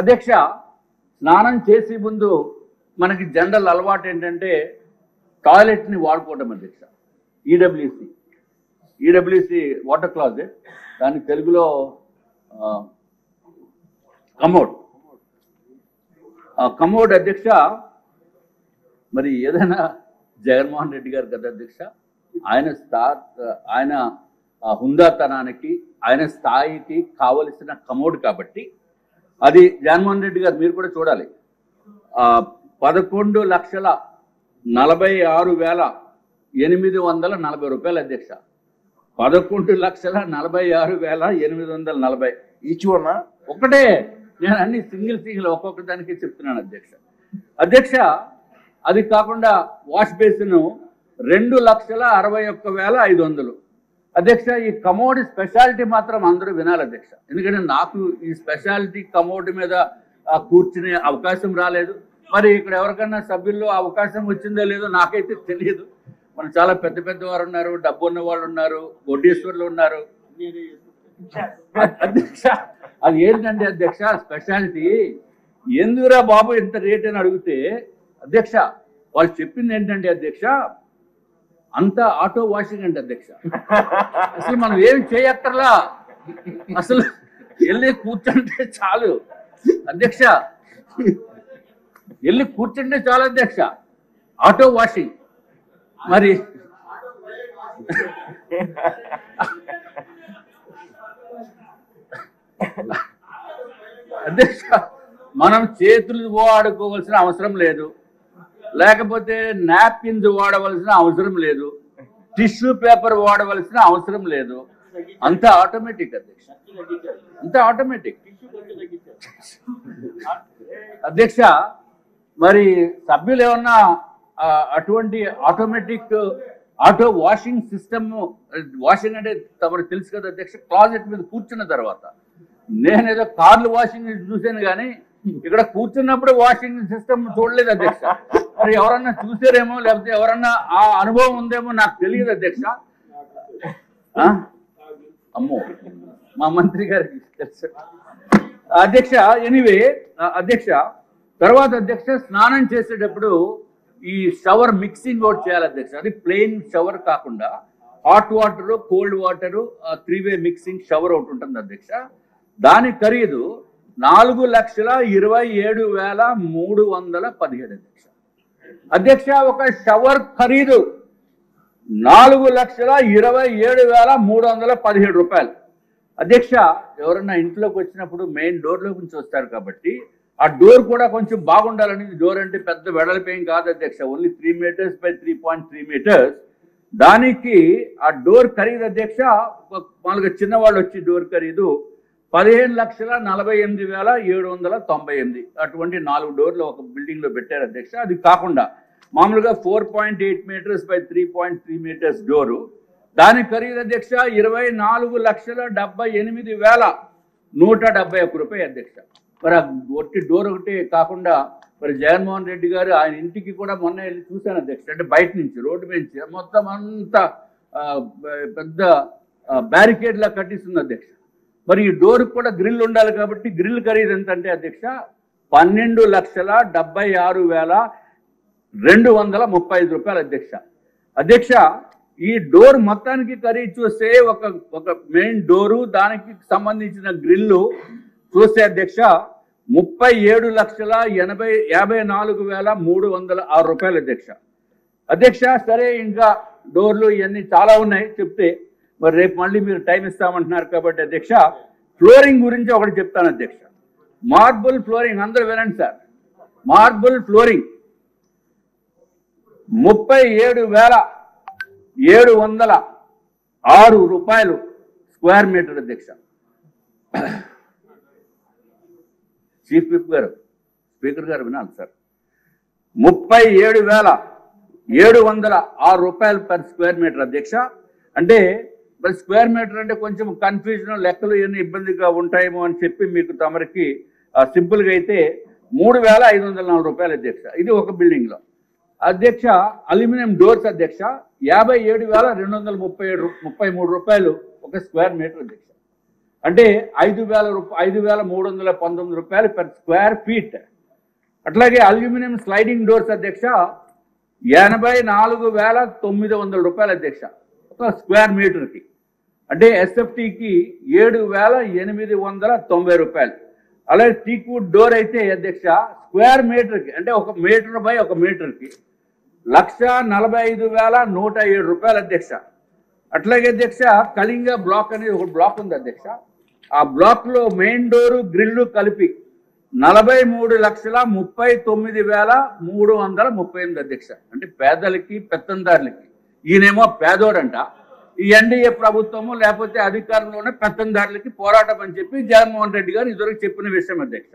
అధ్యక్ష స్నానం చేసే ముందు మనకి జనరల్ అలవాటు ఏంటంటే టాయిలెట్ని వాడుకోవడం అధ్యక్ష. ఈడబ్ల్యూసి ఈడబ్ల్యూసి వాటర్ క్లాజెట్ దాని తెలుగులో కమోడ్. కమోడ్ అధ్యక్ష మరి ఏదైనా జగన్మోహన్ రెడ్డి గారు కదా అధ్యక్ష ఆయన స్థా ఆయన హుందాతనానికి ఆయన స్థాయికి కావలసిన కమోడ్ కాబట్టి అది జగన్మోహన్ రెడ్డి గారు మీరు కూడా చూడాలి. పదకొండు లక్షల నలభై ఆరు వేల ఎనిమిది వందల నలభై రూపాయలు అధ్యక్ష. పదకొండు లక్షల నలభై ఆరు వేల ఎనిమిది వందల నలభై. ఈచ్ వన్ ఒకటే నేను అన్ని సింగిల్ సింగిల్ ఒక్కొక్క దానికి చెప్తున్నాను అధ్యక్ష. అధ్యక్ష అది కాకుండా వాష్ బేసిన్ రెండు లక్షల అరవై ఒక్క వేల ఐదు వందలు. అధ్యక్ష ఈ కమోడి స్పెషాలిటీ మాత్రం అందరూ వినాలి అధ్యక్ష. ఎందుకంటే నాకు ఈ స్పెషాలిటీ కమోడి మీద కూర్చునే అవకాశం రాలేదు. మరి ఇక్కడ ఎవరికైనా సభ్యుల్లో అవకాశం వచ్చిందో లేదో నాకైతే తెలియదు. మన చాలా పెద్ద పెద్ద వారు ఉన్నారు డబ్బు ఉన్న వాళ్ళు ఉన్నారు కోటీశ్వర్లు ఉన్నారు. అధ్యక్ష అది ఏంటంటే అధ్యక్ష స్పెషాలిటీ ఎందుకురా బాబు ఇంత రేట్ అని అడిగితే అధ్యక్ష వాళ్ళు చెప్పింది ఏంటంటే అధ్యక్ష అంతా ఆటో వాషింగ్ అంటే అధ్యక్ష. అసలు మనం ఏం చేయక్కర్లా? అసలు వెళ్ళి కూర్చుంటే చాలు. అధ్యక్ష వెళ్ళి కూర్చుంటే చాలు అధ్యక్ష. Auto washing. మరి అధ్యక్ష మనం చేతులు ఆడుకోవాల్సిన అవసరం లేదు. లేకపోతే నాప్కిన్స్ వాడవలసిన అవసరం లేదు. టిష్యూ పేపర్ వాడవలసిన అవసరం లేదు. అంత ఆటోమేటిక్ అధ్యక్ష. అంత ఆటోమేటిక్. అధ్యక్ష మరి సభ్యులు ఏమన్నా అటువంటి automatic auto washing system washing అంటే తమరు తెలుసు కదా అధ్యక్ష క్లాజెట్ మీద కూర్చున్న తర్వాత. నేనేదో కార్లు వాషింగ్ చూశాను కానీ ఇక్కడ కూర్చున్నప్పుడు వాషింగ్ సిస్టమ్ చూడలేదు అధ్యక్ష. మరి ఎవరన్నా చూసారేమో లేకపోతే ఎవరన్నా ఆ అనుభవం ఉందేమో నాకు తెలియదు అధ్యక్ష. ఆ? అమ్మో మా మంత్రి గారికి తెలుసు. అధ్యక్ష ఎనివే అధ్యక్ష తర్వాత అధ్యక్ష స్నానం చేసేటప్పుడు ఈ షవర్ మిక్సింగ్ అవుట్ చేయాలి అధ్యక్ష. అది ప్లెయిన్ షవర్ కాకుండా hot water cold water three way mixing shower ఒకటి ఉంటుంది అధ్యక్ష. దాని ఖరీదు నాలుగు లక్షల ఇరవై ఏడు వేల మూడు వందల పదిహేడు అధ్యక్ష. అధ్యక్ష ఒక షవర్ ఖరీదు. నాలుగు లక్షల ఇరవై ఏడు వేల మూడు వందల పదిహేడు రూపాయలు. అధ్యక్ష ఎవరన్నా ఇంట్లోకి వచ్చినప్పుడు మెయిన్ డోర్లో నుంచి వస్తారు కాబట్టి ఆ డోర్ కూడా కొంచెం బాగుండాలని డోర్ అంటే పెద్ద వెడల్పేం కాదు అధ్యక్ష. Only three meters by three point three meters. దానికి ఆ డోర్ ఖరీదు అధ్యక్ష ఒక మామూలుగా చిన్నవాళ్ళు వచ్చి డోర్ ఖరీదు పదిహేను లక్షల నలభై ఎనిమిది వేల ఏడు వందల తొంభై ఎనిమిది. అటువంటి నాలుగు డోర్లు ఒక బిల్డింగ్లో పెట్టారు అధ్యక్ష. అది కాకుండా మామూలుగా four point eight meters by three point three meters door. దాని ఖరీదు అధ్యక్ష ఇరవై నాలుగు లక్షల డెబ్బై ఎనిమిది వేల నూట డెబ్బై ఒక్క రూపాయి అధ్యక్ష. మరి ఆ ఒట్టి డోర్ ఒకటి కాకుండా మరి జగన్మోహన్ రెడ్డి గారు ఆయన ఇంటికి కూడా మొన్న వెళ్ళి చూశాను అధ్యక్ష. అంటే బయట నుంచి రోడ్డు నుంచి మొత్తం అంతా పెద్ద బ్యారికేడ్లా కట్టిస్తుంది అధ్యక్ష. మరి ఈ డోర్ కూడా గ్రిల్ ఉండాలి కాబట్టి గ్రిల్ ఖరీదు ఎంత అంటే అధ్యక్ష పన్నెండు లక్షల డెబ్బై ఆరు వేల రెండు వందల ముప్పై ఐదు రూపాయలు అధ్యక్ష. అధ్యక్ష ఈ డోర్ మొత్తానికి ఖరీదు చూస్తే ఒక ఒక మెయిన్ డోరు దానికి సంబంధించిన గ్రిల్లు చూస్తే అధ్యక్ష ముప్పై ఏడు లక్షల ఎనభై యాభై నాలుగు వేల మూడు వందల ఆరు రూపాయలు అధ్యక్ష. అధ్యక్ష సరే ఇంకా డోర్లు ఇవన్నీ చాలా ఉన్నాయి చెప్తే మరి రేపు మళ్ళీ మీరు టైం ఇస్తామంటున్నారు కాబట్టి అధ్యక్ష ఫ్లోరింగ్ గురించి ఒకటి చెప్తాను అధ్యక్ష. మార్బుల్ ఫ్లోరింగ్ అందరూ వినండి సార్. Marble flooring. ముప్పై ఏడు వేల ఏడు వందల ఆరు రూపాయలు స్క్వేర్ మీటర్ అధ్యక్ష. చీఫ్ విప్ గారు స్పీకర్ గారు వినాలి సార్. ముప్పై ఏడు వేల ఏడు వందల ఆరు రూపాయలు పర్ స్క్వేర్ మీటర్ అధ్యక్ష. అంటే మరి స్క్వేర్ మీటర్ అంటే కొంచెం కన్ఫ్యూజన్ లెక్కలు ఇవన్నీ ఇబ్బందిగా ఉంటాయేమో అని చెప్పి మీకు తమరికి సింపుల్గా అయితే మూడు వేల ఐదు వందల నాలుగు రూపాయలు అధ్యక్ష. ఇది ఒక బిల్డింగ్లో అధ్యక్ష అల్యూమినియం డోర్స్ అధ్యక్ష యాభై ఏడు వేల రెండు వందల ముప్పై ఏడు ముప్పై మూడు రూపాయలు ఒక స్క్వేర్ మీటర్ అధ్యక్ష. అంటే ఐదు వేల రూప ఐదు వేల మూడు వందల పంతొమ్మిది రూపాయలు పర్ స్క్వేర్ ఫీట్ అట్లాగే అల్యూమినియం స్లైడింగ్ డోర్స్ అధ్యక్ష ఎనభై నాలుగు వేల తొమ్మిది వందల రూపాయలు అధ్యక్ష. ఒక స్క్వేర్ మీటర్కి అంటే ఎస్ఎఫ్టీకి ఏడు వేల ఎనిమిది వందల తొంభై రూపాయలు. అలాగే టీక్వుడ్ డోర్ అయితే అధ్యక్ష స్క్వేర్ మీటర్కి అంటే ఒక మీటర్ బై ఒక మీటర్కి లక్ష నలభై ఐదు వేల నూట ఏడు రూపాయలు అధ్యక్ష. అట్లాగే అధ్యక్ష కళింగ బ్లాక్ అనేది ఒక బ్లాక్ ఉంది అధ్యక్ష. ఆ బ్లాక్లో మెయిన్ డోరు గ్రిల్లు కలిపి నలభై మూడు లక్షల ముప్పై తొమ్మిది వేల మూడు వందల ముప్పై ఎనిమిది అధ్యక్ష. అంటే పేదలకి పెత్తందారులకి. ఈయనేమో పేదోడంట. ఈ ఎన్డీఏ ప్రభుత్వము లేకపోతే అధికారంలోనే పెత్తందారులకి పోరాటం అని చెప్పి జగన్మోహన్ రెడ్డి గారు ఇదివరకు చెప్పిన విషయం అధ్యక్ష.